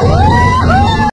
Woo!